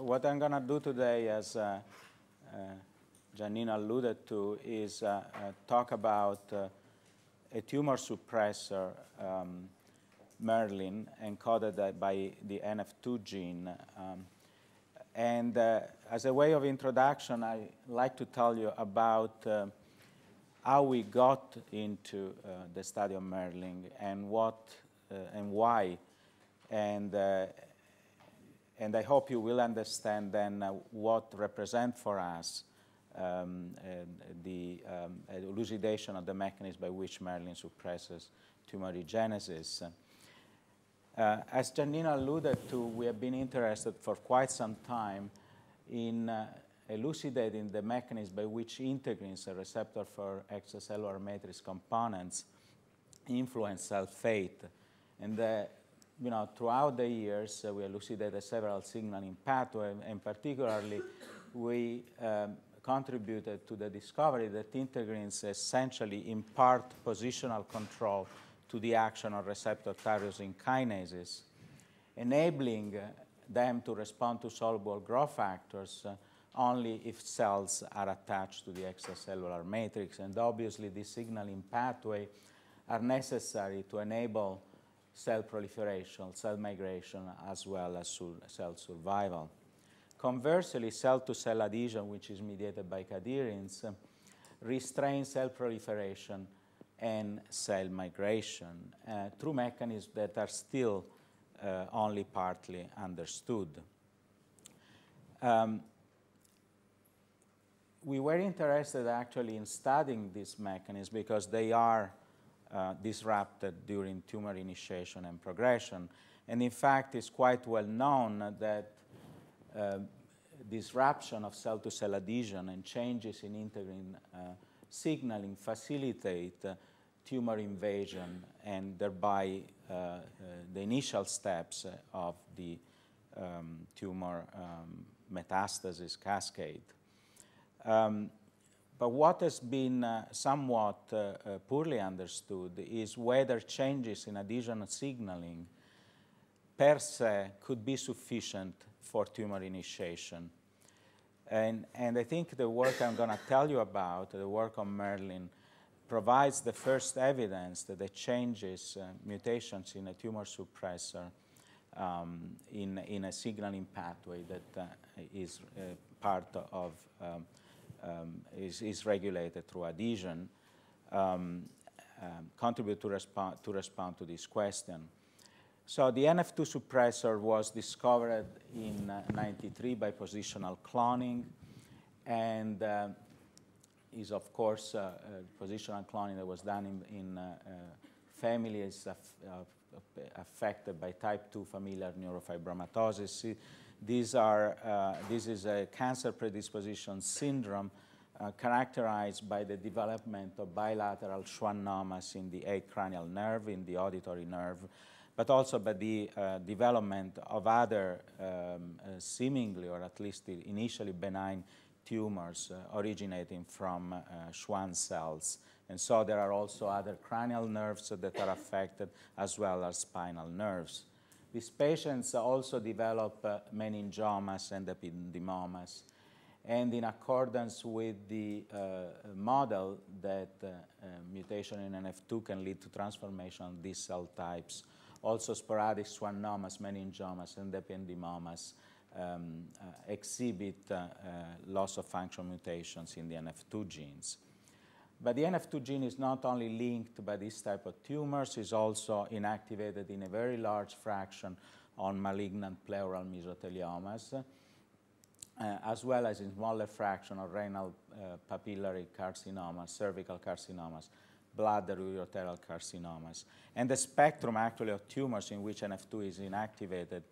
what I'm going to do today, as uh, uh, Janina alluded to, is uh, uh, talk about uh, a tumor suppressor, um, Merlin, encoded by the NF2 gene. Um, and as a way of introduction, I like to tell you about how we got into the study of Merlin and what and why. And and I hope you will understand then uh, what represent for us um, uh, the um, elucidation of the mechanism by which Merlin suppresses tumorigenesis. Uh, as Janina alluded to, we have been interested for quite some time in uh, elucidating the mechanism by which integrins, a receptor for extracellular matrix components, influence cell fate. And the you know, throughout the years, uh, we elucidated several signaling pathways, and particularly we um, contributed to the discovery that integrins essentially impart positional control to the action of receptor tyrosine kinases, enabling uh, them to respond to soluble growth factors uh, only if cells are attached to the extracellular matrix. And obviously, these signaling pathways are necessary to enable cell proliferation, cell migration, as well as cell survival. Conversely, cell-to-cell adhesion, which is mediated by cadherins, restrains cell proliferation and cell migration uh, through mechanisms that are still uh, only partly understood. Um, we were interested actually in studying these mechanisms because they are uh, disrupted during tumor initiation and progression. And in fact, it's quite well known that uh, disruption of cell-to-cell adhesion and changes in integrin uh, signaling facilitate uh, tumor invasion and thereby uh, the initial steps of the um, tumor um, metastasis cascade. Um, but what has been uh, somewhat uh, uh, poorly understood is whether changes in adhesion signaling per se could be sufficient for tumor initiation. And, and I think the work I'm going to tell you about, the work on Merlin, provides the first evidence that the changes, uh, mutations in a tumor suppressor um, in, in a signaling pathway that uh, is uh, part of um, um, is, is regulated through adhesion um, um, contribute to respond, to respond to this question. So the NF2 suppressor was discovered in uh, 93 by positional cloning and uh, is of course uh, positional cloning that was done in, in uh, uh, families affected by type 2 familial neurofibromatosis these are, uh, this is a cancer predisposition syndrome uh, characterized by the development of bilateral schwannomas in the eighth cranial nerve, in the auditory nerve, but also by the uh, development of other um, uh, seemingly or at least initially benign tumors uh, originating from uh, Schwann cells. And so there are also other cranial nerves that are affected as well as spinal nerves. These patients also develop uh, meningiomas and ependymomas. And in accordance with the uh, model that uh, uh mutation in NF2 can lead to transformation of these cell types, also sporadic schwannomas, meningiomas, and ependymomas um, uh, exhibit uh, loss of function mutations in the NF2 genes. But the NF2 gene is not only linked by this type of tumors, it's also inactivated in a very large fraction on malignant pleural mesotheliomas, uh, as well as in smaller fraction of renal uh, papillary carcinomas, cervical carcinomas, bladder urothelial carcinomas. And the spectrum actually of tumors in which NF2 is inactivated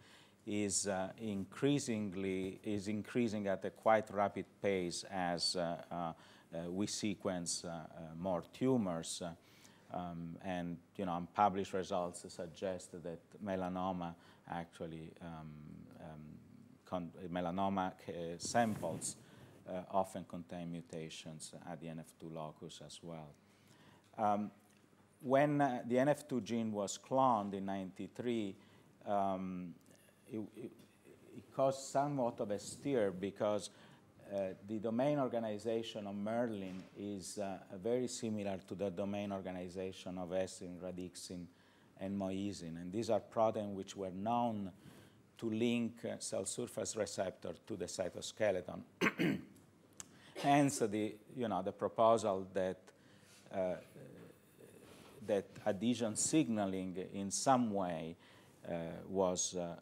is uh, increasingly is increasing at a quite rapid pace as uh, uh, we sequence uh, uh, more tumors. Um, and you know, unpublished results suggest that melanoma actually um, um, melanoma samples often contain mutations at the NF2 locus as well. Um, when uh, the NF2 gene was cloned in 93, um, it, it, it, caused somewhat of a stir because uh, the domain organization of Merlin is uh, very similar to the domain organization of estrin, radixin, and moisin. And these are proteins which were known to link uh, cell surface receptor to the cytoskeleton. Hence, the, you know, the proposal that, uh, that adhesion signaling in some way uh, was uh,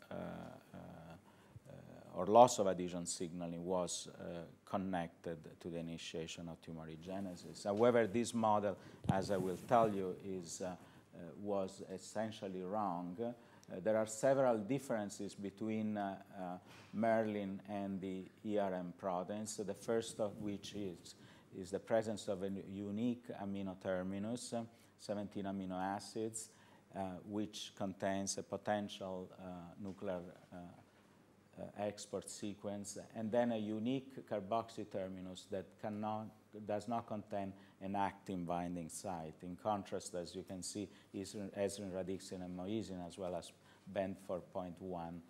or loss of adhesion signaling was uh, connected to the initiation of tumorigenesis. However, this model, as I will tell you, is, uh, uh, was essentially wrong. Uh, there are several differences between uh, uh, Merlin and the ERM proteins. The first of which is, is the presence of a unique amino terminus, 17 amino acids, which contains a potential nuclear export sequence, and then a unique carboxy terminus that cannot, does not contain an actin binding site. In contrast, as you can see, esrin, radixin, and moisin, as well as bent 4.1,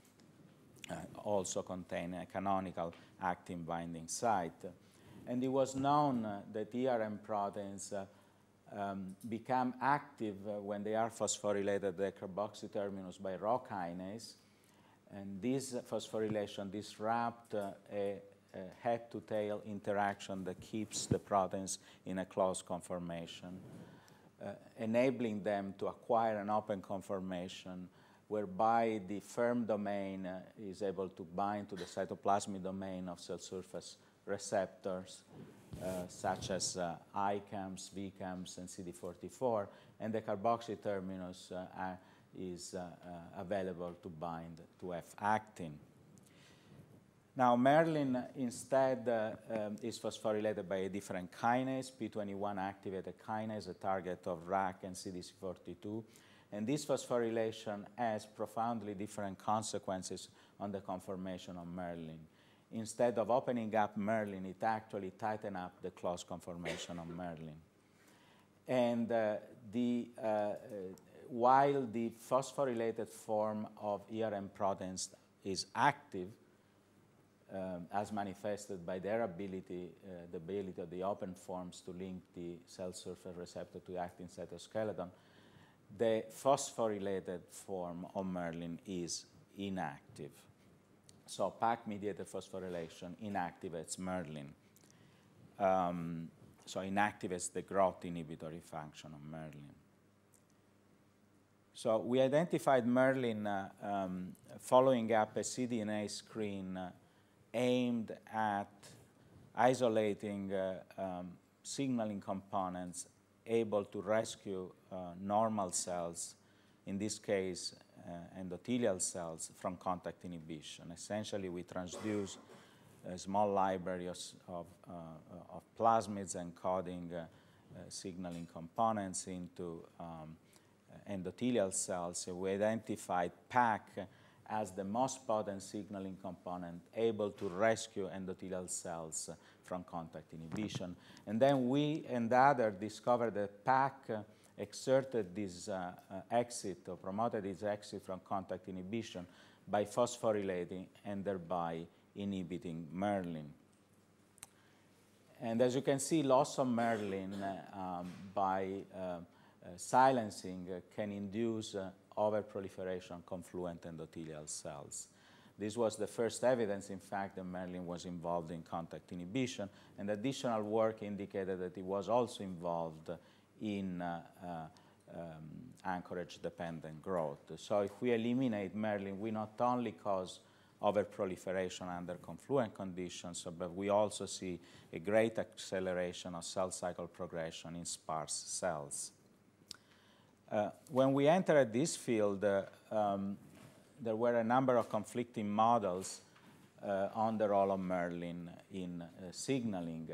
uh, also contain a canonical actin binding site. And it was known uh, that ERM proteins uh, um, become active uh, when they are phosphorylated at the carboxy terminus by Rho kinase, and this phosphorylation disrupts uh, a, a head-to-tail interaction that keeps the proteins in a closed conformation, uh, enabling them to acquire an open conformation whereby the firm domain uh, is able to bind to the cytoplasmic domain of cell surface receptors, uh, such as uh, ICAMs, VCAMs, and CD44, and the carboxy terminus uh, is uh, uh, available to bind to F-actin. Now, Merlin instead uh, um, is phosphorylated by a different kinase, P21 activated kinase, a target of RAC and CDC42. And this phosphorylation has profoundly different consequences on the conformation of Merlin. Instead of opening up Merlin, it actually tightens up the closed conformation of Merlin. And uh, the, uh, while the phosphorylated form of ERM proteins is active, um, as manifested by their ability, uh, the ability of the open forms to link the cell surface receptor to the actin cytoskeleton, the phosphorylated form of Merlin is inactive. So PAC-mediated phosphorylation inactivates Merlin. Um, so inactivates the growth inhibitory function of Merlin. So we identified Merlin uh, um, following up a cDNA screen uh, aimed at isolating uh, um, signaling components able to rescue uh, normal cells, in this case uh, endothelial cells, from contact inhibition. Essentially, we transduce a small library of, of, uh, of plasmids encoding signaling components into um, endothelial cells, we identified PAC as the most potent signaling component able to rescue endothelial cells from contact inhibition. And then we and others discovered that PAC exerted this uh, uh, exit or promoted its exit from contact inhibition by phosphorylating and thereby inhibiting Merlin. And as you can see, loss of Merlin uh, um, by uh, silencing uh, can induce uh, overproliferation of confluent endothelial cells. This was the first evidence, in fact, that Merlin was involved in contact inhibition, and additional work indicated that it was also involved in uh, uh, um, anchorage-dependent growth. So if we eliminate Merlin, we not only cause overproliferation under confluent conditions, but we also see a great acceleration of cell cycle progression in sparse cells. Uh, when we entered this field, uh, um, there were a number of conflicting models uh, on the role of Merlin in signaling.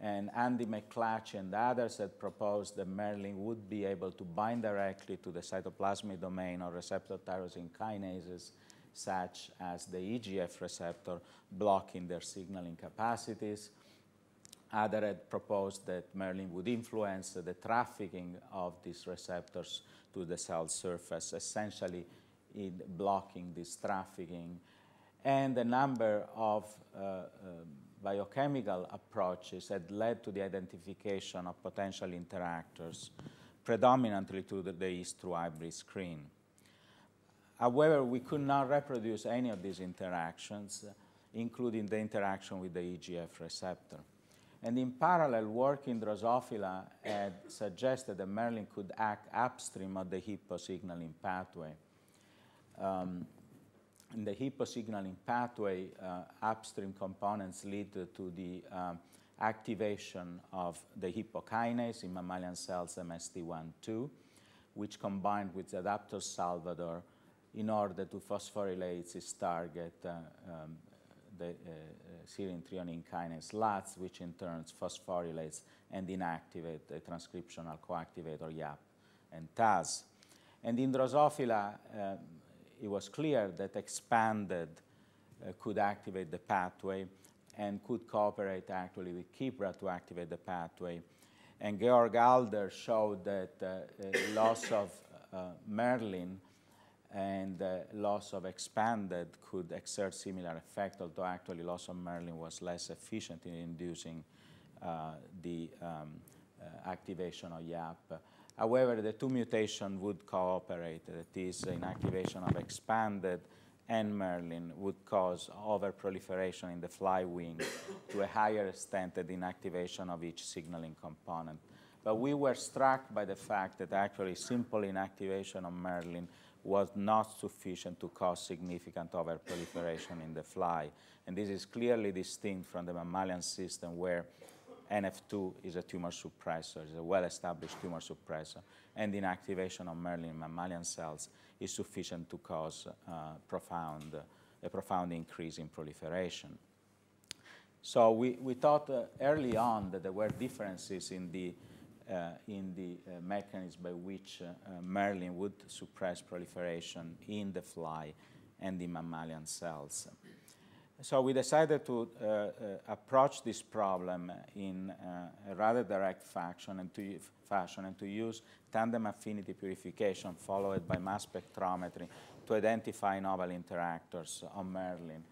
and Andy McClatchy and others had proposed that Merlin would be able to bind directly to the cytoplasmic domain of receptor tyrosine kinases, such as the EGF receptor, blocking their signaling capacities. Other had proposed that Merlin would influence the trafficking of these receptors to the cell surface, essentially in blocking this trafficking. and a number of uh, uh, biochemical approaches had led to the identification of potential interactors, predominantly to the, the yeast through hybrid screen. However, we could not reproduce any of these interactions, including the interaction with the EGF receptor. And in parallel, work in Drosophila had suggested that Merlin could act upstream of the hippo signaling pathway. Um, in the hippo signaling pathway, uh, upstream components lead to the um, activation of the hippokinase in mammalian cells MST1-2, which combined with the adaptor Salvador in order to phosphorylate its target, uh, um, the uh, uh serine threonine kinase LATS, which in turn phosphorylates and inactivate the transcriptional coactivator YAP and TAZ. And in Drosophila, uh, it was clear that expanded uh, could activate the pathway and could cooperate actually with KIPRA to activate the pathway. And Georg Alder showed that uh, uh loss of uh, Merlin and uh, loss of expanded could exert similar effect, although actually loss of Merlin was less efficient in inducing uh, the um, activation of YAP. However, the two mutations would cooperate, that is, inactivation of expanded and Merlin would cause overproliferation in the fly wing to a higher extent than inactivation of each signaling component. But we were struck by the fact that actually simple inactivation of Merlin was not sufficient to cause significant overproliferation in the fly. And this is clearly distinct from the mammalian system where NF2 is a tumor suppressor, is a well-established tumor suppressor, and inactivation of Merlin in mammalian cells is sufficient to cause uh, profound, a profound increase in proliferation. So we, we thought uh, early on that there were differences in the, uh, in the uh, mechanism by which uh, uh, Merlin would suppress proliferation in the fly and in mammalian cells. So we decided to uh, uh, approach this problem in uh, a rather direct fashion and, to, fashion and to use tandem affinity purification followed by mass spectrometry to identify novel interactors on Merlin.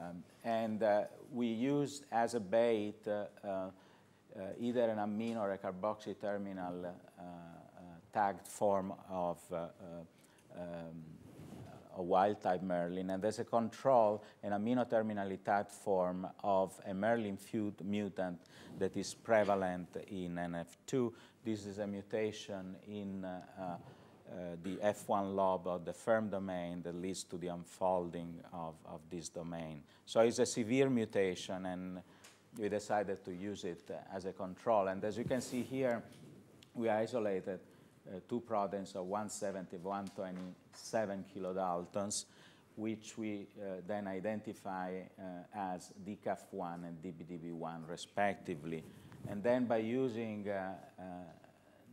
Um, and uh, we used as a bait uh, uh, either an amino or a carboxy terminal tagged form of um, a wild type Merlin, and there's a control, an amino terminally tagged form of a Merlin mutant that is prevalent in NF2. This is a mutation in uh, uh, the F1 lobe of the firm domain that leads to the unfolding of, of this domain. So it's a severe mutation, and we decided to use it as a control. And as you can see here, we isolated uh, two proteins of 170, 127 kilodaltons, which we uh, then identify uh, as DCAF1 and DBDB1 respectively. And then by using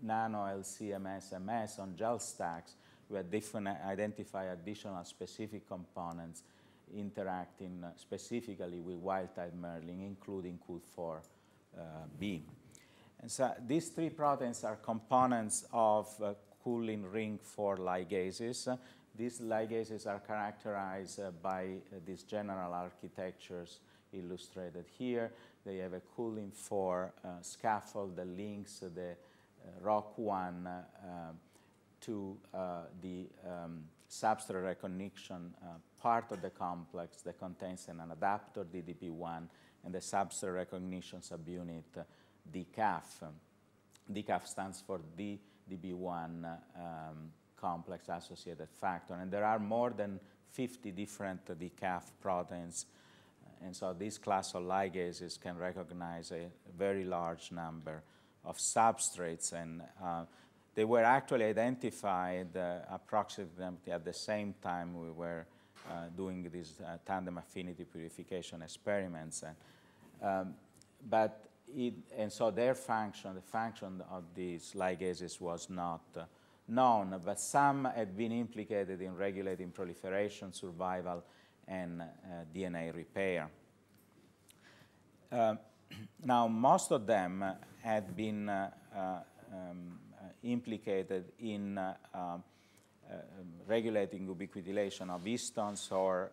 nano LCMS-MS on gel stacks, we identify additional specific components interacting specifically with wild-type Merlin, including CUD4B. And so these three proteins are components of uh, cooling ring 4 ligases. Uh, these ligases are characterized uh, by uh, these general architectures illustrated here. They have a cooling 4 uh, scaffold that links the uh, ROC1 to the um, substrate recognition part of the complex that contains an adapter DDP1 and the substrate recognition subunit DCAF. DCAF stands for D, DB1 um, complex associated factor. And there are more than 50 different DCAF proteins. And so this class of ligases can recognize a very large number of substrates. And uh, they were actually identified uh, approximately at the same time we were doing these uh, tandem affinity purification experiments. And, um, but it, and so their function, the function of these ligases was not uh, known, but some had been implicated in regulating proliferation, survival, and uh, DNA repair. Uh, now, most of them had been uh, uh, um, implicated in uh, um, regulating ubiquitination of histones or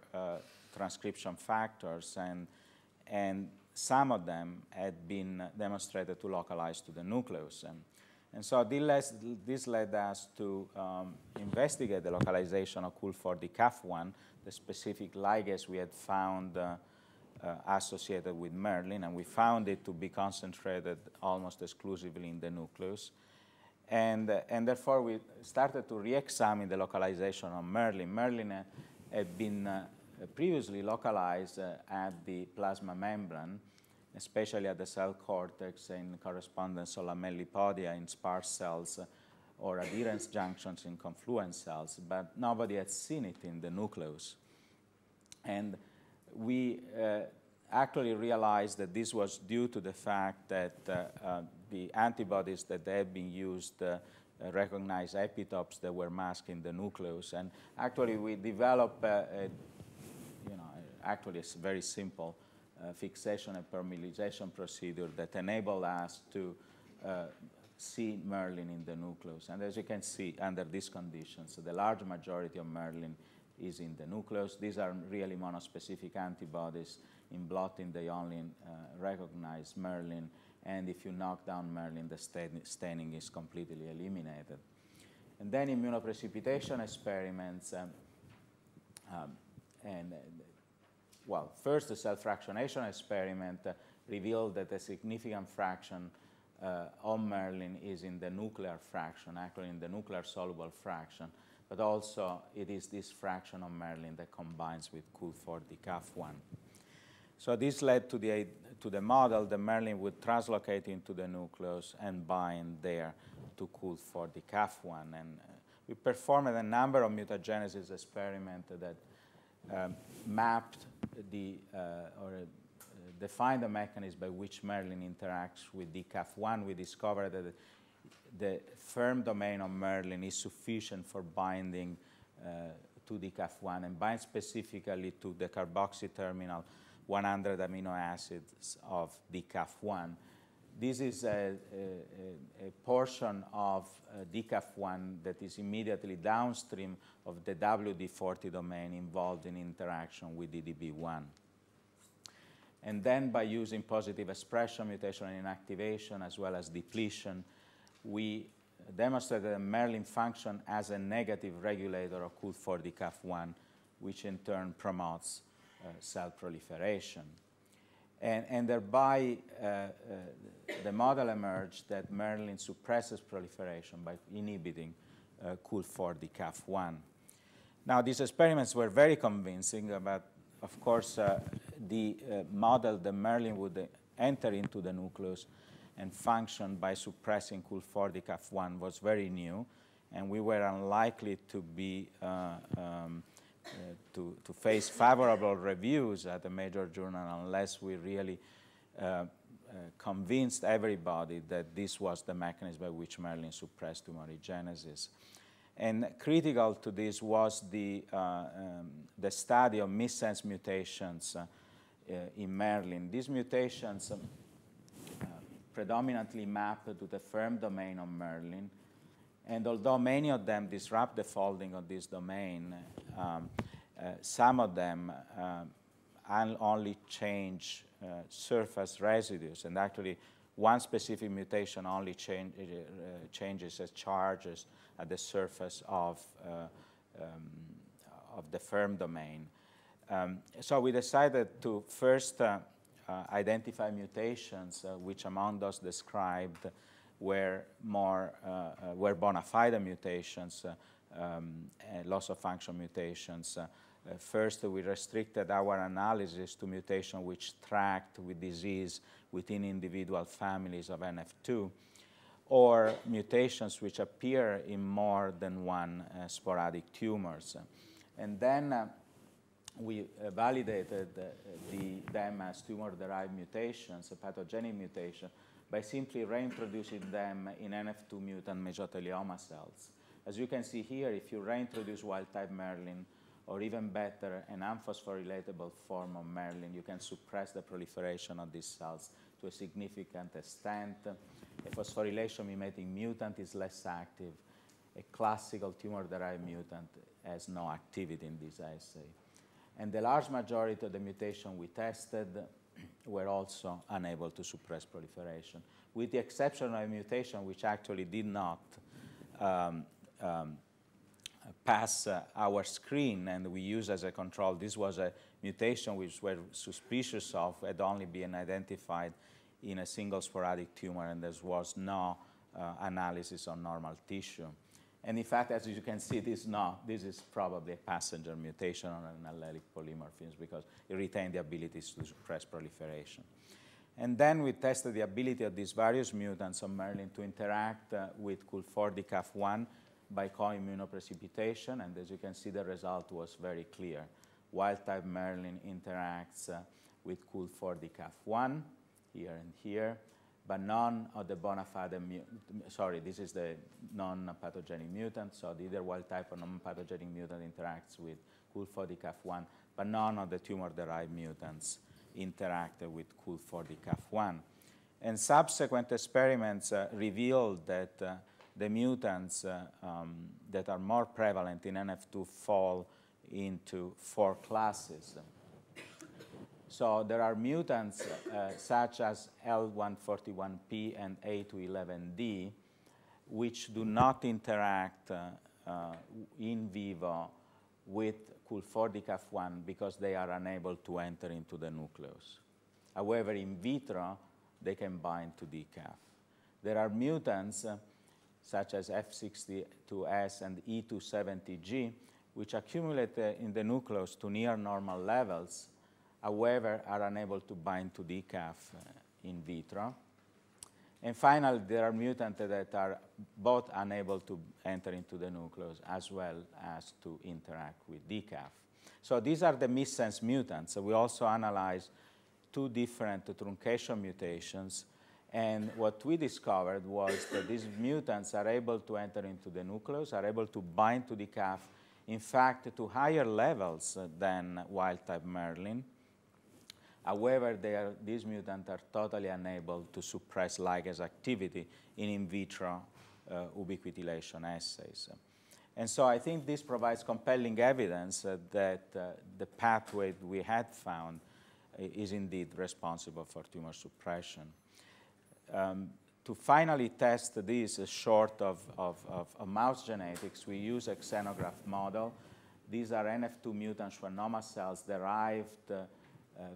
transcription factors, and, and some of them had been demonstrated to localize to the nucleus. And, and so this led us to um, investigate the localization of COOL4D-CAF1, the specific ligase we had found uh, uh, associated with Merlin, and we found it to be concentrated almost exclusively in the nucleus. And, and therefore, we started to re-examine the localization of Merlin. Merlin uh, had been uh, previously localized uh, at the plasma membrane, especially at the cell cortex in correspondence of lamellipodia in sparse cells or adherence junctions in confluent cells, but nobody had seen it in the nucleus. And we uh, actually realized that this was due to the fact that uh, uh, the antibodies that have been used uh, recognized epitopes that were masked in the nucleus. And actually, we developed, a, you know, actually a very simple uh, fixation and permeabilization procedure that enabled us to uh, see Merlin in the nucleus. And as you can see, under these conditions, the large majority of Merlin is in the nucleus. These are really monospecific antibodies. In blotting, they only uh, recognize Merlin, and if you knock down Merlin, the staining is completely eliminated. And then immunoprecipitation experiments, um, um, and uh, well, first the cell fractionation experiment uh, revealed that a significant fraction uh, of Merlin is in the nuclear fraction, actually in the nuclear soluble fraction, but also it is this fraction of Merlin that combines with COOL4D-CAF1. So this led to the, to the model the Merlin would translocate into the nucleus and bind there to COOL4D-CAF1. And uh, we performed a number of mutagenesis experiments that um, mapped the, uh, or uh, defined the mechanism by which Merlin interacts with DCAF1. We discovered that the firm domain of Merlin is sufficient for binding uh, to DCAF1 and binds specifically to the carboxy terminal 100 amino acids of DCAF1. This is a, a, a portion of uh, DCAF1 that is immediately downstream of the WD40 domain involved in interaction with DDB1. And then by using positive expression, mutation and inactivation, as well as depletion, we demonstrated that Merlin function as a negative regulator of COOL4D-CAF1, which in turn promotes cell proliferation. And, and thereby, uh, uh, the model emerged that Merlin suppresses proliferation by inhibiting uh, COOL4D-CAF1. Now, these experiments were very convincing, but of course, uh, the uh, model that Merlin would enter into the nucleus and function by suppressing COOL4D-CAF1 was very new, and we were unlikely to be uh, um, uh, to, to face favorable reviews at a major journal unless we really uh, uh, convinced everybody that this was the mechanism by which Merlin suppressed tumorigenesis. And critical to this was the, uh, um, the study of missense mutations uh, uh, in Merlin. These mutations um, predominantly map to the firm domain of Merlin, and although many of them disrupt the folding of this domain, um, uh, some of them uh, only change uh, surface residues. And actually, one specific mutation only change, uh, changes as charges at the surface of, uh, um, of the firm domain. Um, so we decided to first uh, identify mutations, which among those described were more uh, uh, were bona fide mutations, uh, um, loss of function mutations. first, we restricted our analysis to mutations which tracked with disease within individual families of NF2 or mutations which appear in more than one uh, sporadic tumors. And then uh, we uh, validated the, them as tumor-derived mutations, a pathogenic mutation, by simply reintroducing them in NF2 mutant mesothelioma cells. As you can see here, if you reintroduce wild-type Merlin, or even better, an unphosphorylatable form of Merlin, you can suppress the proliferation of these cells to a significant extent. A phosphorylation-mimetic mutant is less active. A classical tumor-derived mutant has no activity in this assay. And the large majority of the mutation we tested were also unable to suppress proliferation, with the exception of a mutation which actually did not um, um, pass uh, our screen and we use as a control. This was a mutation which we're suspicious of had only been identified in a single sporadic tumor and there was no uh, analysis on normal tissue. And in fact, as you can see, this, no, this is probably a passenger mutation on an allelic polymorphism because it retained the ability to suppress proliferation. And then we tested the ability of these various mutants of Merlin to interact uh, with CUL4-DCAF1 by co-immunoprecipitation, and as you can see, the result was very clear. Wild-type Merlin interacts uh, with CUL4-DCAF1 here and here, but none of the bona fide, sorry, this is the non-pathogenic mutant, so either wild-type or non-pathogenic mutant interacts with CUL4-DCAF1, but none of the tumor-derived mutants interact with CUL4-DCAF1. And subsequent experiments uh, revealed that uh, the mutants uh, um, that are more prevalent in NF2 fall into four classes. So there are mutants uh, such as L141P and A211D, which do not interact uh, uh, in vivo with CUL4-DCAF1 because they are unable to enter into the nucleus. However, in vitro, they can bind to DCAF. There are mutants uh, such as F62S and E270G, which accumulate uh, in the nucleus to near normal levels, however, are unable to bind to DCAF uh, in vitro. And finally, there are mutants that are both unable to enter into the nucleus as well as to interact with DCAF. So these are the missense mutants. So we also analyzed two different truncation mutations. And what we discovered was that these mutants are able to enter into the nucleus, are able to bind to DCAF, in fact, to higher levels than wild-type Merlin. However, are, these mutants are totally unable to suppress ligase activity in in vitro uh, ubiquitination assays. And so I think this provides compelling evidence uh, that uh, the pathway we had found is indeed responsible for tumor suppression. Um, to finally test this uh, short of, of, of, mouse genetics, we use a xenograft model. These are NF2 mutant schwannoma cells derived uh, uh,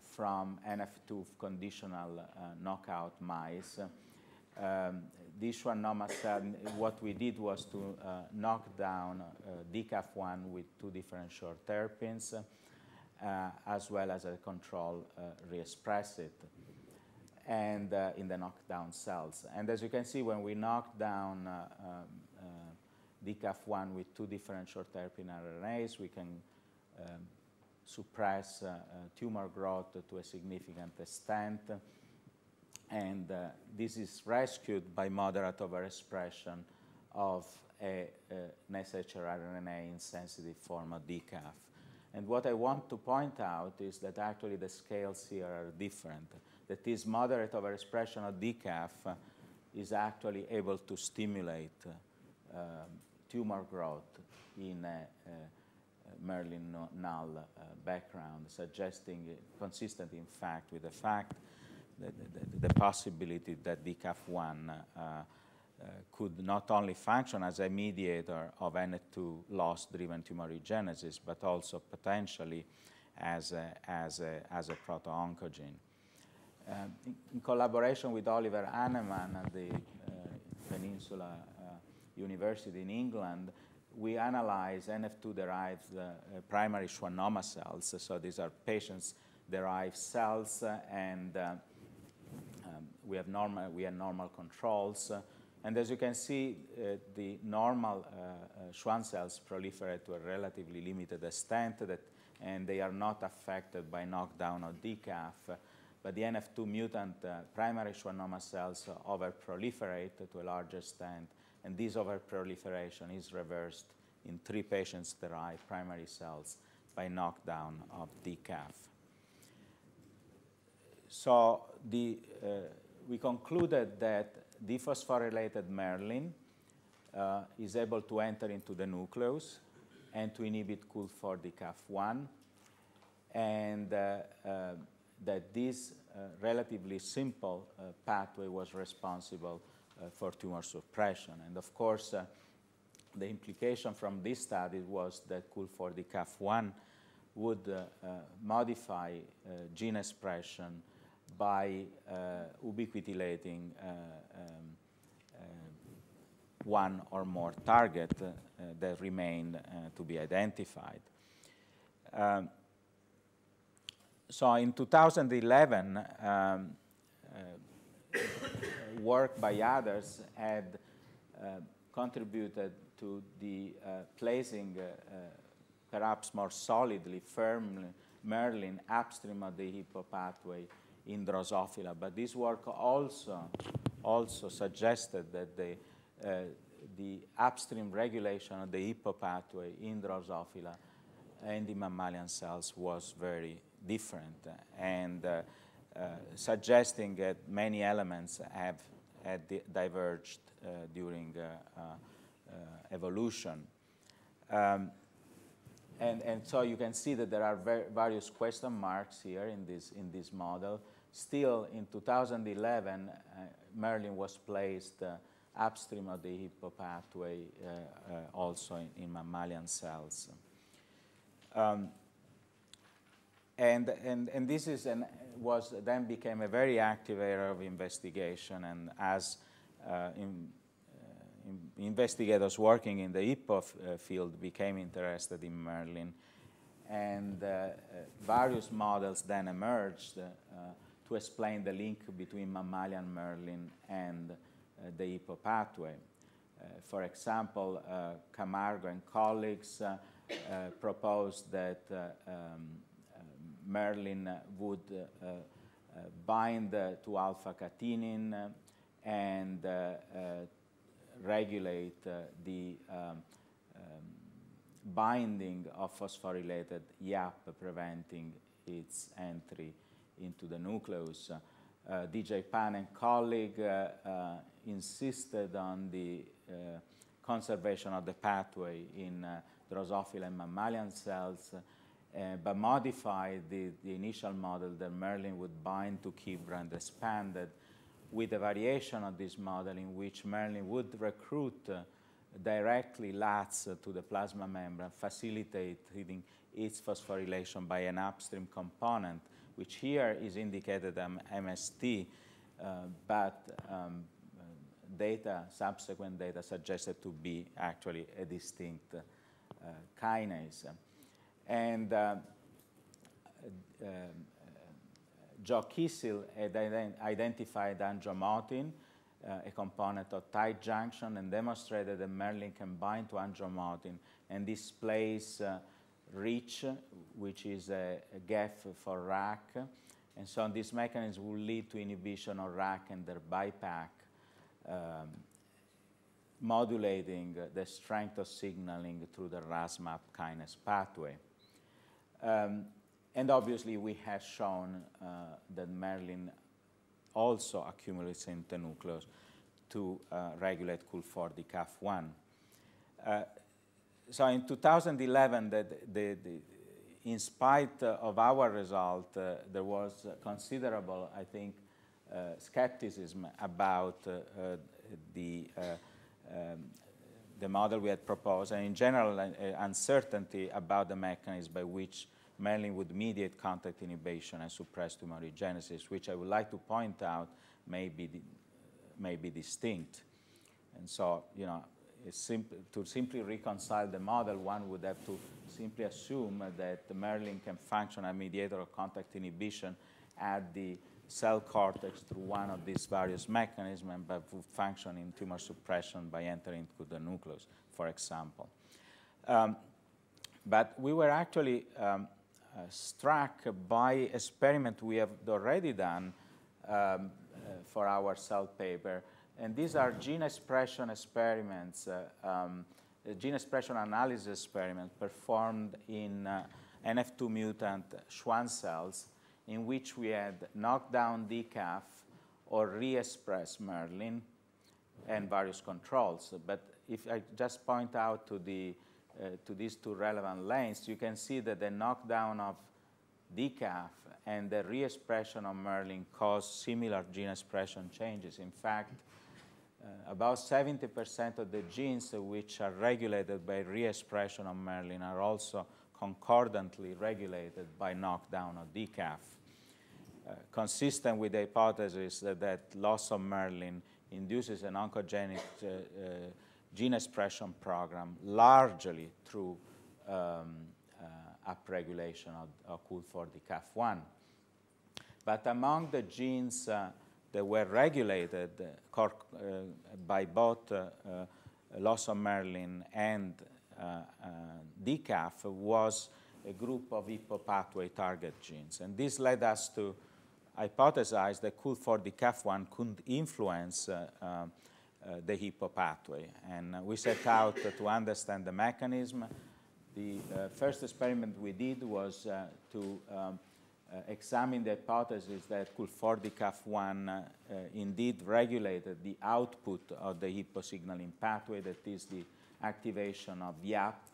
from NF2 conditional uh, knockout mice. Um, this cell, what we did was to uh, knock down DCAF1 with two different short terpenes, as well as a control re-express it and uh, in the knockdown cells. And as you can see, when we knock down uh, um, uh, DCAF1 with two different short terpene RNAs, we can um, suppress uh, uh, tumor growth to a significant extent. And uh, this is rescued by moderate overexpression of a, a messenger RNA insensitive form of DCAF. And what I want to point out is that actually the scales here are different. That this moderate overexpression of DCAF is actually able to stimulate uh, tumor growth in a, a Merlin null uh, background, suggesting, consistent in fact with the fact that the, the possibility that DCAF1 uh, uh, could not only function as a mediator of NF2 loss-driven tumorigenesis, but also potentially as a, as a, as a proto-oncogene. Um, in, in, collaboration with Oliver Hanneman at the uh, Peninsula uh, University in England, we analyze NF2-derived uh, uh, primary schwannoma cells. So these are patients-derived cells, uh, and uh, um, we have normal we have normal controls. Uh, and as you can see, uh, the normal Schwann cells proliferate to a relatively limited extent, that, and they are not affected by knockdown or decaf. But the NF2 mutant primary schwannoma cells over-proliferate to a large extent, and this overproliferation is reversed in three patients derived primary cells by knockdown of DCAF. So the, uh, we concluded that dephosphorylated Merlin uh, is able to enter into the nucleus and to inhibit CUL4-DCAF1. and uh, uh, that this uh, relatively simple pathway was responsible for tumor suppression. And of course, the implication from this study was that COOL4D-CAF1 would uh, uh, modify uh, gene expression by ubiquitinating um, one or more target that remain to be identified. Um, so in 2011, um, uh, work by others had uh, contributed to the uh, placing uh, perhaps more solidly, firmly, Merlin upstream of the Hippo pathway in Drosophila. But this work also, also suggested that the, uh, the upstream regulation of the Hippo pathway in Drosophila and in mammalian cells was very different and uh, uh, suggesting that many elements have had diverged during uh, evolution. Um, and, and so you can see that there are various question marks here in this, in this model. Still, in 2011, uh, Merlin was placed uh, upstream of the hippo pathway, uh, uh, also in, in, mammalian cells. Um, and, and, and this is an, was then became a very active area of investigation, and as uh, in, investigators working in the Hippo uh, field became interested in Merlin, and uh, uh, various models then emerged to explain the link between mammalian Merlin and the Hippo pathway. for example, Camargo and colleagues proposed that um, Merlin would uh, uh, bind uh, to alpha catenin and regulate uh, the um, um, binding of phosphorylated YAP, preventing its entry into the nucleus. Uh, DJ Pan and colleague uh, uh, insisted on the uh, conservation of the pathway in Drosophila and mammalian cells, but modify the, the initial model that Merlin would bind to KIBRA and expanded with a variation of this model in which Merlin would recruit uh, directly LATs to the plasma membrane, facilitating its phosphorylation by an upstream component, which here is indicated as MST, uh, but um, data, subsequent data suggested to be actually a distinct uh, kinase. And um, Joe Kisiel had identified andromotin, uh, a component of tight junction, and demonstrated that Merlin can bind to andromotin and displace REACH, which is a, a GEF for RAC. And so this mechanism will lead to inhibition of RAC and their BiPAC, um, modulating the strength of signaling through the RAS-MAP kinase pathway. Um, and obviously, we have shown uh, that Merlin also accumulates in the nucleus to uh, regulate COOL4D-CAF1. Uh, so in 2011, the, the, the, in spite of our result, uh, there was considerable, I think, uh, skepticism about uh, the, um, the model we had proposed, and in general, uncertainty about the mechanism by which Merlin would mediate contact inhibition and suppress tumorigenesis, which I would like to point out may be, may be distinct. And so, you know, to simply reconcile the model, one would have to simply assume that Merlin can function as mediator of contact inhibition at the cell cortex through one of these various mechanisms, but would function in tumor suppression by entering into the nucleus, for example. Um, but we were actually um, uh, struck by experiment we have already done um, uh, for our cell paper. And these are gene expression experiments, uh, um, gene expression analysis experiments performed in NF2 mutant Schwann cells in which we had knocked down DCAF or re-express Merlin and various controls. But if I just point out to the uh, to these two relevant lanes, you can see that the knockdown of decaf and the re-expression of Merlin caused similar gene expression changes. In fact, uh, about 70% of the genes which are regulated by re-expression of Merlin are also concordantly regulated by knockdown of decaf. Uh, consistent with the hypothesis that, that, loss of Merlin induces an oncogenic uh, uh, gene expression program largely through um, uh, upregulation of, of COOL4-DCAF1. But among the genes uh, that were regulated uh, uh by both uh, uh, loss of Merlin and DCAF was a group of Hippo pathway target genes. And this led us to hypothesize that COOL4-DCAF1 could influence the Hippo pathway. And we set out to understand the mechanism. The first experiment we did was to um, uh, examined the hypothesis that COOL4-DCAF1 uh, indeed regulated the output of the hippo signaling pathway, that is the activation of YAP.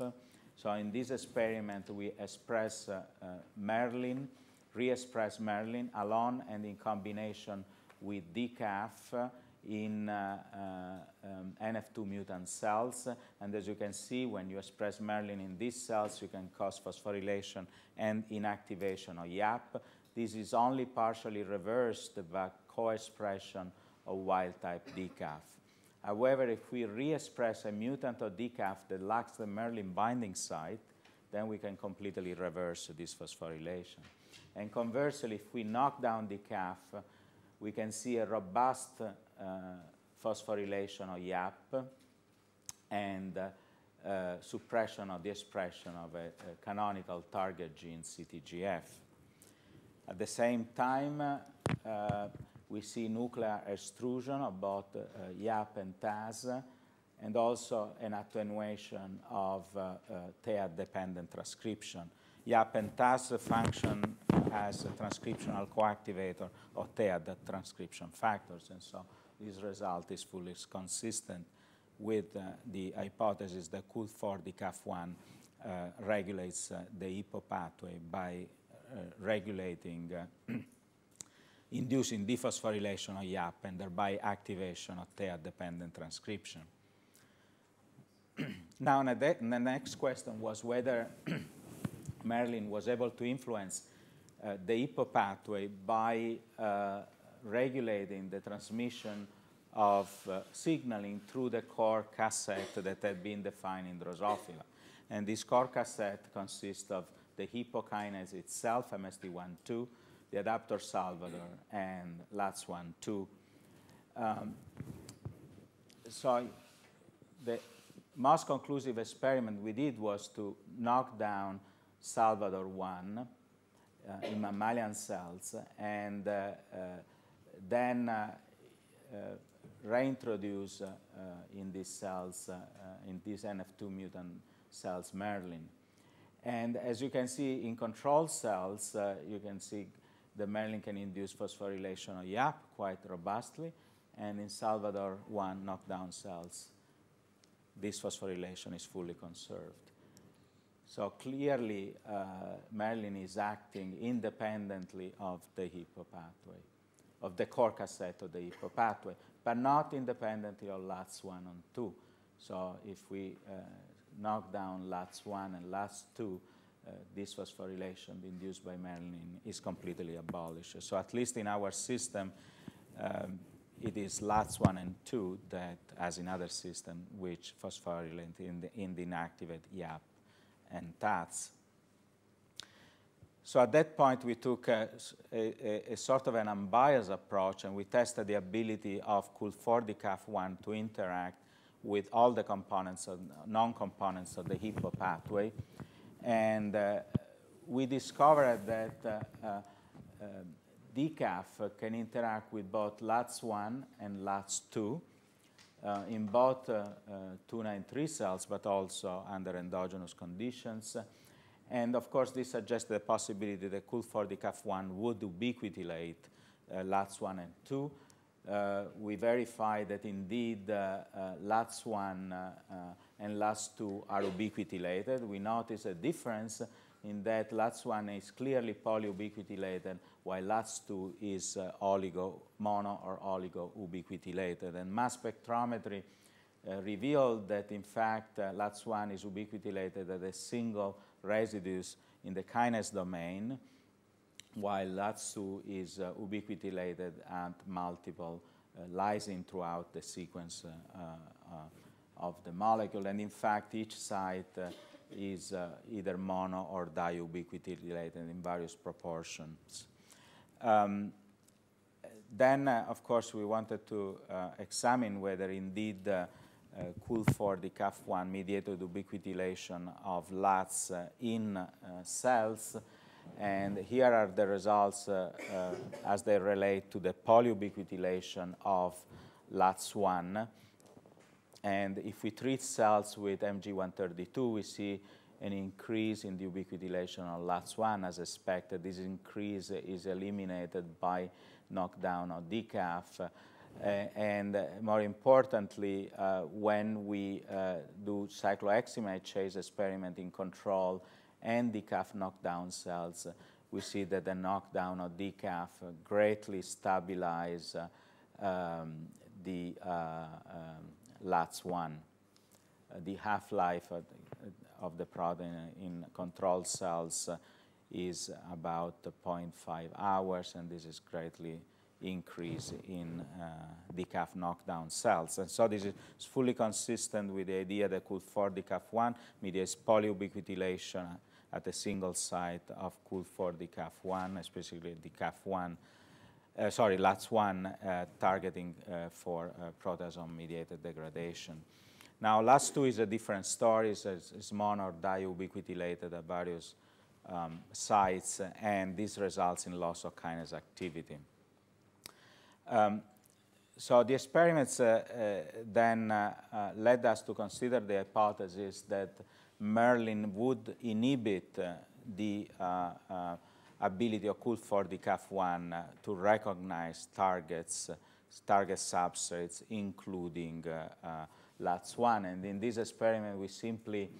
So in this experiment, we express uh, uh, Merlin, re-express Merlin alone and in combination with DCAF in uh, uh, um, NF2 mutant cells. And as you can see, when you express Merlin in these cells, you can cause phosphorylation and inactivation of YAP. This is only partially reversed by co-expression of wild-type DCAF. However, if we re-express a mutant of DCAF that lacks the Merlin binding site, then we can completely reverse this phosphorylation. And conversely, if we knock down DCAF, we can see a robust uh, phosphorylation of YAP and uh, uh, suppression of the expression of a, a, canonical target gene CTGF. At the same time, we see nuclear extrusion of both YAP and TAZ, and also an attenuation of uh, uh, TEAD-dependent transcription. YAP and TAZ function as a transcriptional coactivator of TEAD transcription factors, and so this result is fully consistent with uh, the hypothesis that COOL4-DCAF1 uh, regulates uh, the Hippo pathway by uh, regulating, uh, inducing dephosphorylation of YAP and thereby activation of TEAD-dependent transcription. now, the next question was whether Merlin was able to influence uh, the Hippo pathway by regulating the transmission of uh, signaling through the core cassette that had been defined in Drosophila. And this core cassette consists of the hippokinase itself, MST1-2, the adaptor Salvador, and LATS1-2. Um, so the most conclusive experiment we did was to knock down Salvador 1 uh, in mammalian cells and uh, uh then uh, uh, reintroduce uh, in these cells, in these NF2 mutant cells, Merlin. And as you can see in control cells, you can see the Merlin can induce phosphorylation of YAP quite robustly, and in Salvador 1 knockdown cells, this phosphorylation is fully conserved. So clearly, uh, Merlin is acting independently of the Hippo pathway of the core cassette of the Hippo pathway, but not independently of LATS1 and 2. So if we uh, knock down LATS1 and LATS2, uh, this phosphorylation induced by Merlin is completely abolished. So at least in our system, um, it is LATS1 and 2 that, as in other systems, which phosphorylate in the, in the inactivate YAP and TAZ. So at that point, we took a, a, a, sort of an unbiased approach, and we tested the ability of COOL4-DCAF1 to interact with all the components, of, non-components of the Hippo pathway. And uh, we discovered that uh, uh, DCAF can interact with both LATS1 and LATS2 uh, in both uh, uh, 293 cells, but also under endogenous conditions. And of course, this suggests the possibility that COOL4-DCAF1 would ubiquitinate uh, LATS1 and 2. Uh, we verified that indeed uh, uh LATS1 uh, uh, and LATS2 are ubiquitinated. We notice a difference in that LATS1 is clearly polyubiquitinated, while LATS2 is uh, oligo, mono or oligo-ubiquitinated. And mass spectrometry uh, revealed that, in fact, uh, LATS1 is ubiquitinated at a single residues in the kinase domain, while LATS2 is uh, ubiquitinated at multiple uh, lysine throughout the sequence uh, uh, of the molecule. And in fact, each site is either mono or diubiquitinated in various proportions. Um, then, of course, we wanted to examine whether indeed uh, COOL4 DCAF1 mediated ubiquitination of LATs uh, in uh, cells. And here are the results as they relate to the polyubiquitination of LATS1. And if we treat cells with MG132, we see an increase in the ubiquitination of LATS1 as expected. This increase is eliminated by knockdown of DCAF. Uh, and uh, more importantly, uh, when we do cycloheximide chase experiment in control and DCAF knockdown cells, we see that the knockdown of DCAF greatly stabilize um, the uh, um, LATS1. Uh, the half-life of, the protein in control cells uh, is about 0.5 hours, and this is greatly increase in uh, DCAF knockdown cells. And so this is fully consistent with the idea that COOL4 DCAF1 mediates polyubiquitination at a single site of COOL4 DCAF1, especially DCAF1, uh, sorry, LATS1 uh, targeting uh, for uh, proteasome-mediated degradation. Now, last two is a different story. It's, it's mono or diubiquitinated at various um, sites, and this results in loss of kinase activity. Um, so the experiments uh, uh, then uh, uh, led us to consider the hypothesis that Merlin would inhibit uh, the uh, ability of COOL4 DCAF1 to recognize targets, target substrates, including LATS1. And in this experiment, we simply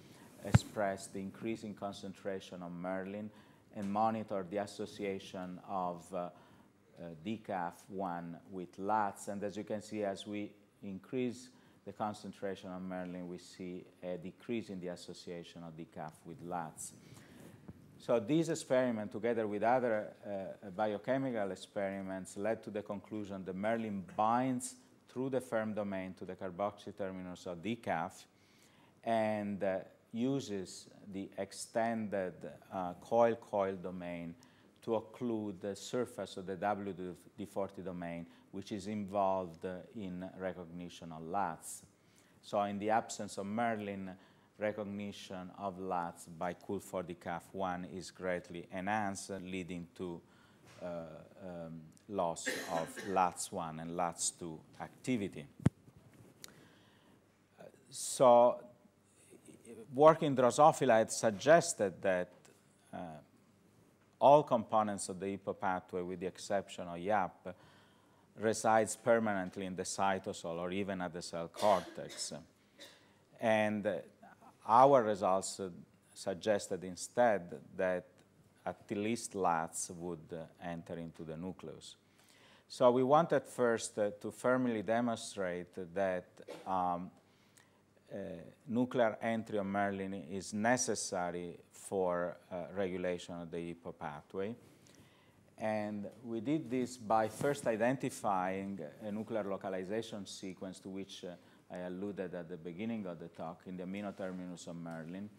expressed the increasing concentration of Merlin and monitored the association of uh, DCAF1 with LATs. And as you can see, as we increase the concentration of Merlin, we see a decrease in the association of DCAF with LATs. So this experiment, together with other uh, biochemical experiments, led to the conclusion that Merlin binds through the firm domain to the carboxy terminus of decaf and uh, uses the extended uh, coil-coil domain to occlude the surface of the WD40 domain, which is involved in recognition of LATs. So in the absence of Merlin, recognition of LATs by COOL4DCAF1 is greatly enhanced, leading to uh, um, loss of LATS1 and LATS2 activity. So working Drosophila had suggested that uh, all components of the EPO pathway, with the exception of YAP, resides permanently in the cytosol or even at the cell cortex. And our results suggested instead that at least LATs would enter into the nucleus. So we wanted first uh, to firmly demonstrate that um, uh, nuclear entry of Merlin is necessary for uh, regulation of the EPO pathway. And we did this by first identifying a nuclear localization sequence to which uh, I alluded at the beginning of the talk in the amino terminus of Merlin.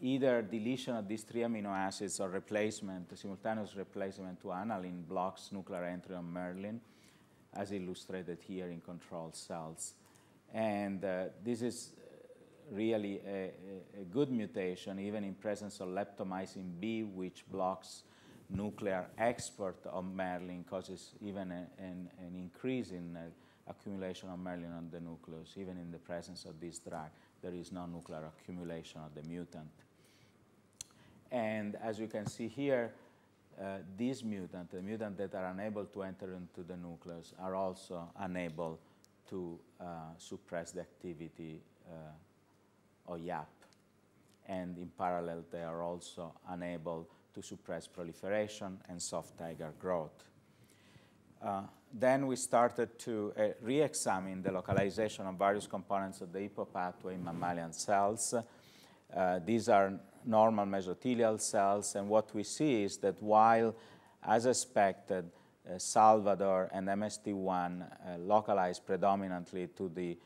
Uh, either deletion of these three amino acids or replacement, simultaneous replacement to aniline blocks nuclear entry on Merlin, as illustrated here in control cells. And uh, this is really a, a, good mutation, even in presence of leptomycin B, which blocks nuclear export of Merlin, causes even a, an, an, increase in uh, accumulation of Merlin on the nucleus. Even in the presence of this drug, there is no nuclear accumulation of the mutant. And as you can see here, uh, these mutants, the mutants that are unable to enter into the nucleus, are also unable to uh, suppress the activity uh, or YAP. and in parallel, they are also unable to suppress proliferation and soft tiger growth. Uh, then we started to uh, re-examine the localization of various components of the EPO pathway in mammalian cells. Uh, these are normal mesothelial cells, and what we see is that while, as expected, uh, Salvador and MST1 uh, localize predominantly to the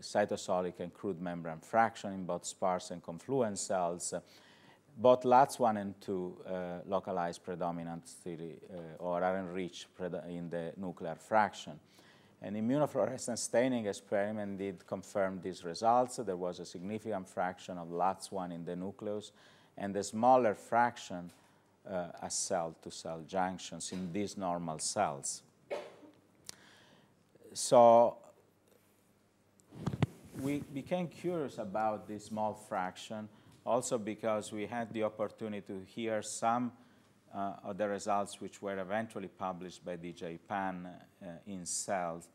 cytosolic and crude membrane fraction in both sparse and confluent cells, both LATS1 and 2 uh, localize predominantly uh, or are enriched in the nuclear fraction. An immunofluorescence staining experiment did confirm these results. There was a significant fraction of LATS1 in the nucleus and a smaller fraction uh, as cell-to-cell junctions in these normal cells. So we became curious about this small fraction also because we had the opportunity to hear some uh, of the results which were eventually published by DJ Pan uh, in Cells.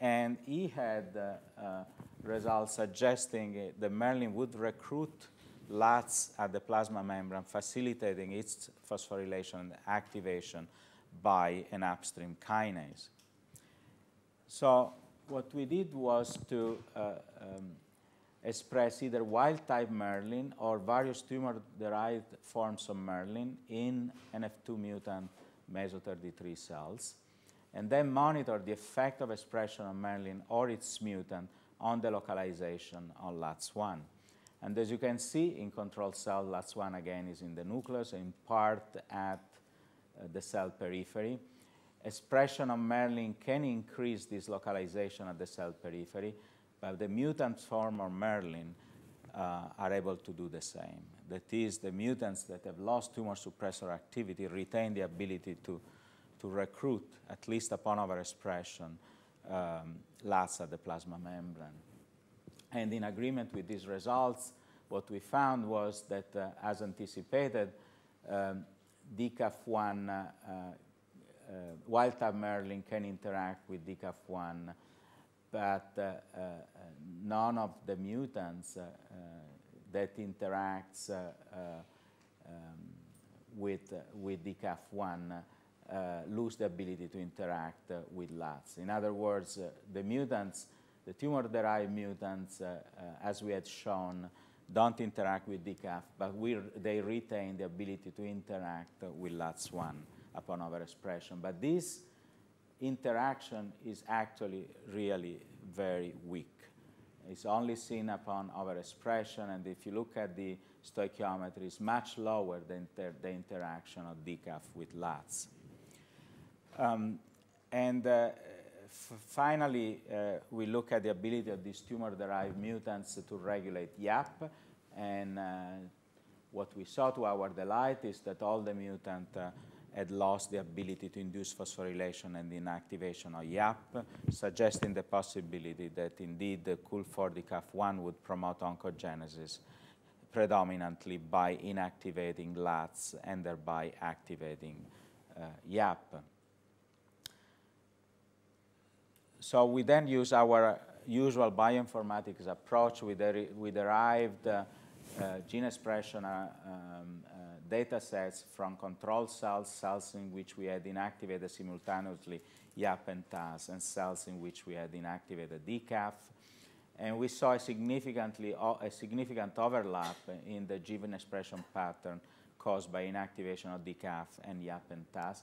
And he had uh, uh results suggesting the Merlin would recruit LATs at the plasma membrane, facilitating its phosphorylation and activation by an upstream kinase. So what we did was to uh, um, express either wild-type Merlin or various tumor-derived forms of Merlin in NF2 mutant meso-33 cells, and then monitor the effect of expression of Merlin or its mutant on the localization on LATS1. And as you can see, in control cell, LATS1 again is in the nucleus, in part at uh, the cell periphery. Expression of Merlin can increase this localization at the cell periphery, but the mutant form of Merlin uh, are able to do the same. That is, the mutants that have lost tumor suppressor activity retain the ability to, to recruit, at least upon overexpression, um, LATs at the plasma membrane. And in agreement with these results, what we found was that, uh, as anticipated, um, DCAF1, uh, uh, wild-type Merlin can interact with DCAF1 but uh, uh, none of the mutants uh, uh that interacts uh, uh, um, with, with DCAF1 lose the ability to interact with LATs. In other words, the mutants, the tumor-derived mutants, as we had shown, don't interact with DCAF, but they retain the ability to interact with LATS1 upon overexpression. But this interaction is actually really very weak. It's only seen upon overexpression, and if you look at the stoichiometry, it's much lower than the interaction of decaf with LATs. Um, and uh, finally, uh, we look at the ability of these tumor-derived mutants to regulate YAP, and uh, what we saw to our delight is that all the mutant uh, had lost the ability to induce phosphorylation and inactivation of YAP, suggesting the possibility that indeed the COL4-DCAF1 would promote oncogenesis predominantly by inactivating LATs and thereby activating uh, YAP. So we then use our usual bioinformatics approach. We, der we derived uh, uh, gene expression uh, um, data sets from control cells, cells in which we had inactivated simultaneously YAP and TAZ, and cells in which we had inactivated DCAF. And we saw a, significantly, a significant overlap in the gene expression pattern caused by inactivation of DCAF and YAP and TAZ.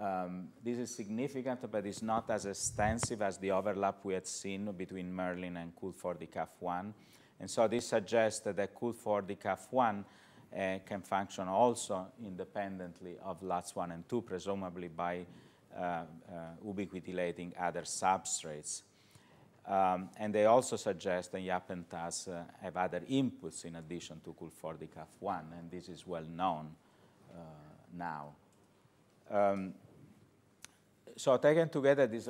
Um, this is significant, but it's not as extensive as the overlap we had seen between Merlin and COL4-DCAF1. And so this suggests that the COL4-DCAF1 uh, can function also independently of LATS1 and 2, presumably by uh, uh, ubiquitilating other substrates. Um, and they also suggest that YAP and TAZ uh, have other inputs in addition to COL4-DCAF1, and this is well known uh, now. Um, so taken together, these,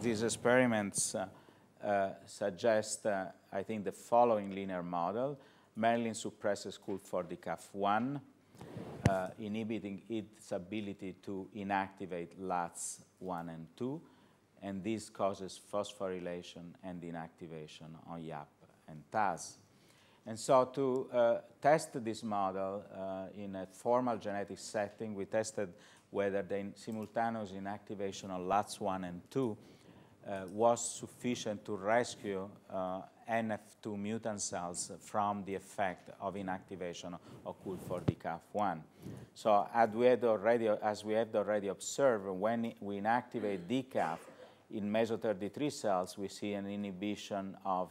these experiments uh, suggest, I think, the following linear model. Merlin suppresses COL4-DCAF1, uh, inhibiting its ability to inactivate LATs 1 and 2, and this causes phosphorylation and inactivation on YAP and TAZ. And so to uh, test this model uh, in a formal genetic setting, we tested whether the simultaneous inactivation of LATS1 and 2 uh, was sufficient to rescue uh, NF2 mutant cells from the effect of inactivation of CUL4-DCAF1. So as we, had already, as we had already observed, when we inactivate DCAF in Meso33 cells, we see an inhibition of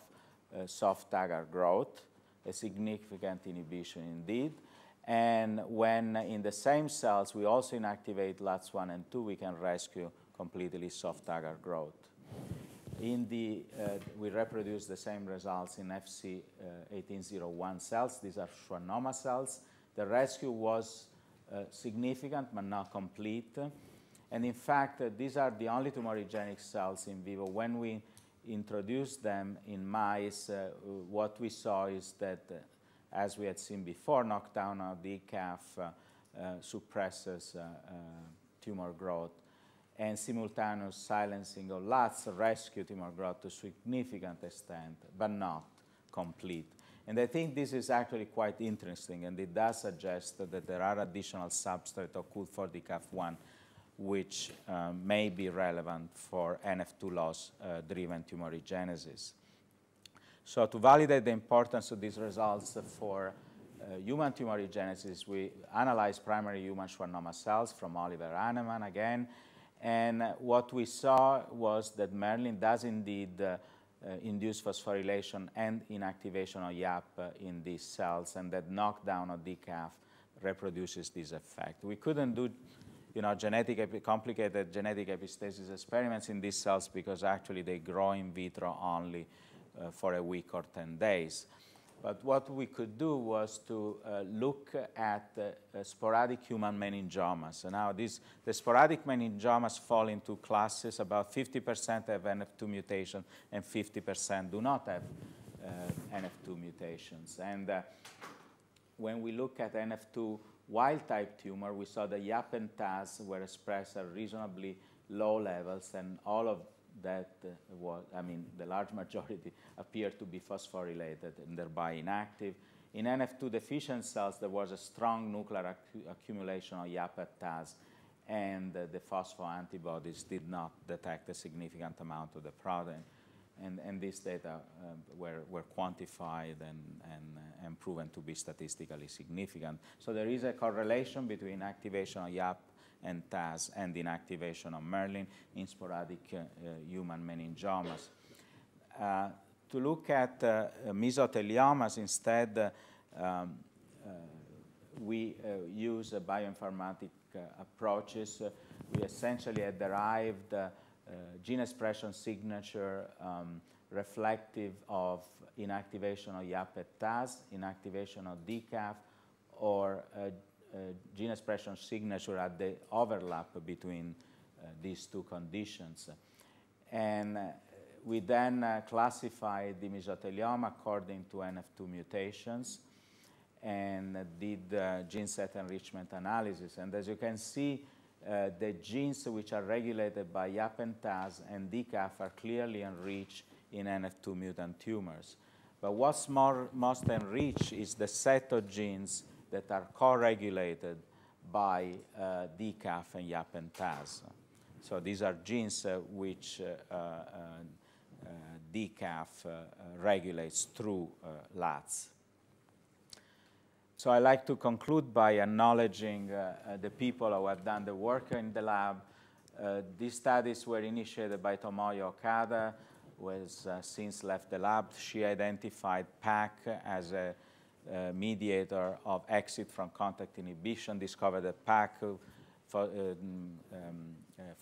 uh, soft agar growth, a significant inhibition indeed. And when in the same cells we also inactivate LATS1 and 2, we can rescue completely soft agar growth. In the, uh, we reproduce the same results in FC1801 uh, cells. These are schwannoma cells. The rescue was uh, significant but not complete. And in fact, these are the only tumorigenic cells in vivo. When we introduced them in mice, what we saw is that, as we had seen before, knockdown of uh, uh, suppresses tumor growth, and simultaneous silencing of LATs rescue tumor growth to a significant extent, but not complete. And I think this is actually quite interesting, and it does suggest that there are additional substrate of CUL4-DCAF1 which uh, may be relevant for NF2 loss-driven uh, tumorigenesis. So to validate the importance of these results for uh, human tumorigenesis, we analyzed primary human schwannoma cells from Oliver Hannemann again, and what we saw was that Merlin does indeed uh, uh, induce phosphorylation and inactivation of YAP uh, in these cells, and that knockdown of decaf reproduces this effect. We couldn't do you know, genetic complicated genetic epistasis experiments in these cells because actually they grow in vitro only uh, for a week or 10 days. But what we could do was to uh, look at uh, sporadic human meningiomas. So now the sporadic meningiomas fall into classes. About 50% have NF2 mutation and 50% do not have uh, NF2 mutations. And uh, when we look at NF2 wild-type tumor, we saw the YAP and TAZ were expressed at reasonably low levels, and all of that uh, was, I mean, the large majority appeared to be phosphorylated and thereby inactive. In NF2 deficient cells, there was a strong nuclear accumulation of YAP and TAZ, and uh, the phosphoantibodies did not detect a significant amount of the protein and, and these data uh, were, were quantified and, and, uh, and proven to be statistically significant. So there is a correlation between activation of YAP and TAZ and inactivation of Merlin in sporadic uh, uh human meningiomas. Uh, to look at uh, mesotheliomas instead, um, we use bioinformatic approaches. we essentially had derived uh, gene expression signature um, reflective of inactivation of YAP-TAZ, inactivation of DCAF, or a gene expression signature at the overlap between uh, these two conditions. And uh, we then uh, classified the mesothelioma according to NF2 mutations and did uh, gene set enrichment analysis. And as you can see, uh, the genes which are regulated by YAP and and DCAF are clearly enriched in NF2 mutant tumors. But what's more, most enriched is the set of genes that are co-regulated by uh, DCAF and YAP and TAZ. So these are genes uh, which uh, uh, uh DCAF regulates through LATs. So I like to conclude by acknowledging the people who have done the work in the lab. These studies were initiated by Tomoyo Okada, who has since left the lab. She identified PAC as a uh, mediator of exit from contact inhibition, discovered that PAC uh, um,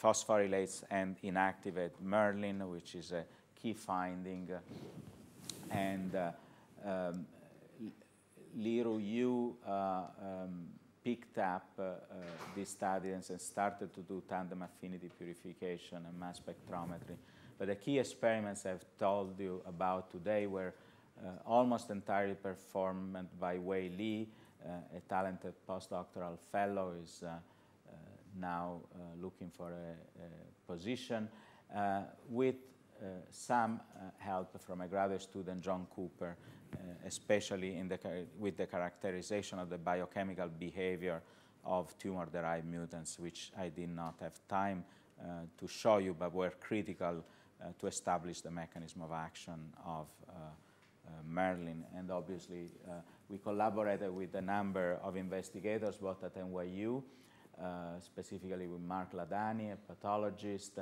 phosphorylates and inactivate Merlin, which is a key finding. And um, Liru Yu uh, um, picked up uh, uh, these studies and started to do tandem affinity purification and mass spectrometry. But the key experiments I've told you about today were uh, almost entirely performed by Wei Li, uh, a talented postdoctoral fellow, is uh, now looking for a, a position, with some uh, help from a graduate student, John Cooper, uh, especially the with the characterization of the biochemical behavior of tumor-derived mutants, which I did not have time uh, to show you, but were critical uh, to establish the mechanism of action of uh, Merlin. And obviously, we collaborated with a number of investigators, both at NYU, specifically with Mark Ladani, a pathologist,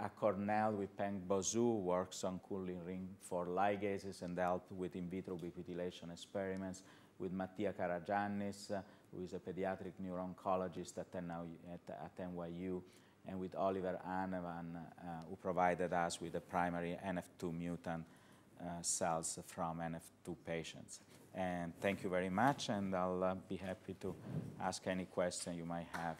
at Cornell with Peng Bozu, works on cooling ring for ligases and helped with in vitro ubiquitination experiments, with Mattia Karagiannis, uh, who is a pediatric neuro-oncologist at, at, at NYU, and with Oliver Anevan, uh, who provided us with the primary NF2 mutant uh, cells from NF2 patients. And thank you very much, and I'll uh, be happy to ask any question you might have.